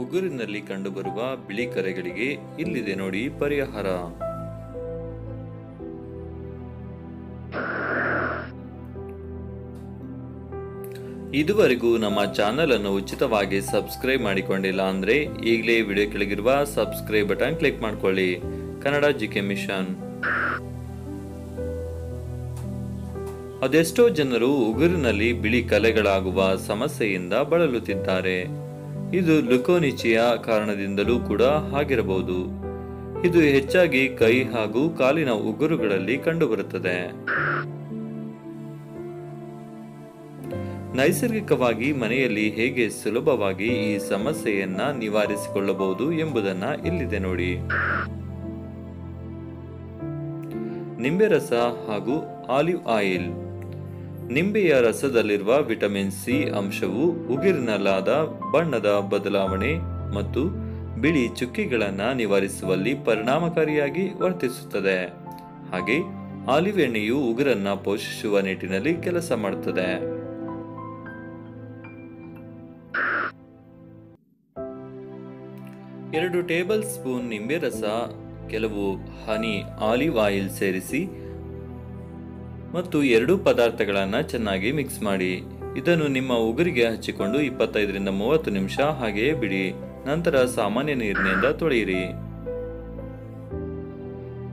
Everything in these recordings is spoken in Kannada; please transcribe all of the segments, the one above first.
ಉಗುರಿನಲ್ಲಿ ಕಂಡುಬರುವ ಬಿಳಿ ಕರೆಗಳಿಗೆ ಇಲ್ಲಿದೆ ನೋಡಿ ಪರಿಹಾರ. ಇದುವರೆಗೂ ನಮ್ಮ ಚಾನೆಲ್ ಅನ್ನು ಉಚಿತವಾಗಿ ಸಬ್ಸ್ಕ್ರೈಬ್ ಮಾಡಿಕೊಂಡಿಲ್ಲ ಅಂದ್ರೆ ಈಗಲೇ ವಿಡಿಯೋ ಕೆಳಗಿರುವ ಸಬ್ಸ್ಕ್ರೈಬ್ ಬಟನ್ ಕ್ಲಿಕ್ ಮಾಡ್ಕೊಳ್ಳಿ. Kannada G K mission. ಅದೆಷ್ಟೋ ಜನರು ಉಗುರಿನಲ್ಲಿ ಬಿಳಿ ಕಲೆಗಳಾಗುವ ಸಮಸ್ಯೆಯಿಂದ ಬಳಲುತ್ತಿದ್ದಾರೆ. ಇದು ಲುಕೋನಿಚಿಯ ಕಾರಣದಿಂದಲೂ ಕೂಡ ಆಗಿರಬಹುದು. ಇದು ಹೆಚ್ಚಾಗಿ ಕೈ ಹಾಗೂ ಕಾಲಿನ ಉಗುರುಗಳಲ್ಲಿ ಕಂಡುಬರುತ್ತದೆ. ನೈಸರ್ಗಿಕವಾಗಿ ಮನೆಯಲ್ಲಿ ಹೇಗೆ ಸುಲಭವಾಗಿ ಈ ಸಮಸ್ಯೆಯನ್ನ ನಿವಾರಿಸಿಕೊಳ್ಳಬಹುದು ಎಂಬುದನ್ನ ಇಲ್ಲಿದೆ ನೋಡಿ. ನಿಂಬೆ ರಸ ಹಾಗೂ ಆಲಿವ್ ಆಯಿಲ್. ನಿಂಬೆಯ ರಸದಲ್ಲಿರುವ ವಿಟಮಿನ್ ಸಿ ಅಂಶವು ಉಗಿರಿನಲ್ಲಾದ ಬಣ್ಣದ ಬದಲಾವಣೆ ಮತ್ತು ಬಿಳಿ ಚುಕ್ಕಿಗಳನ್ನು ನಿವಾರಿಸುವಲ್ಲಿ ಪರಿಣಾಮಕಾರಿಯಾಗಿ ವರ್ತಿಸುತ್ತದೆ. ಹಾಗೆ ಆಲಿವ್ ಎಣ್ಣೆಯು ಉಗುರನ್ನ ಪೋಷಿಸುವ ನಿಟ್ಟಿನಲ್ಲಿ ಕೆಲಸ ಮಾಡುತ್ತದೆ ಎರಡು ಟೇಬಲ್ ಸ್ಪೂನ್ ನಿಂಬೆ ರಸ, ಕೆಲವು ಹನಿ ಆಲಿವ್ ಆಯಿಲ್ ಸೇರಿಸಿ ಮತ್ತು ಎರಡೂ ಪದಾರ್ಥಗಳನ್ನು ಚೆನ್ನಾಗಿ ಮಿಕ್ಸ್ ಮಾಡಿ. ಇದನ್ನು ನಿಮ್ಮ ಉಗುರಿಗೆ ಹಚ್ಚಿಕೊಂಡು ಇಪ್ಪತ್ತೈದರಿಂದ ಮೂವತ್ತು ನಿಮಿಷ ಹಾಗೆಯೇ ಬಿಡಿ. ನಂತರ ಸಾಮಾನ್ಯ ನೀರಿನಿಂದ ತೊಳೆಯಿರಿ.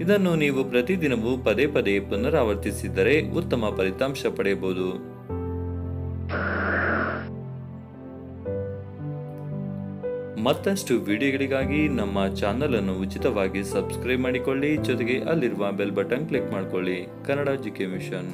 ಇದನ್ನು ನೀವು ಪ್ರತಿದಿನವೂ ಪದೇ ಪದೇ ಪುನರಾವರ್ತಿಸಿದರೆ ಉತ್ತಮ ಫಲಿತಾಂಶ ಪಡೆಯಬಹುದು. ಮತ್ತಷ್ಟು ವಿಡಿಯೋಗಳಿಗಾಗಿ ನಮ್ಮ ಚಾನಲ್ ಅನ್ನು ಉಚಿತವಾಗಿ ಸಬ್ಸ್ಕ್ರೈಬ್ ಮಾಡಿಕೊಳ್ಳಿ, ಜೊತೆಗೆ ಅಲ್ಲಿರುವ ಬೆಲ್ ಬಟನ್ ಕ್ಲಿಕ್ ಮಾಡಿಕೊಳ್ಳಿ. Kannada GK mission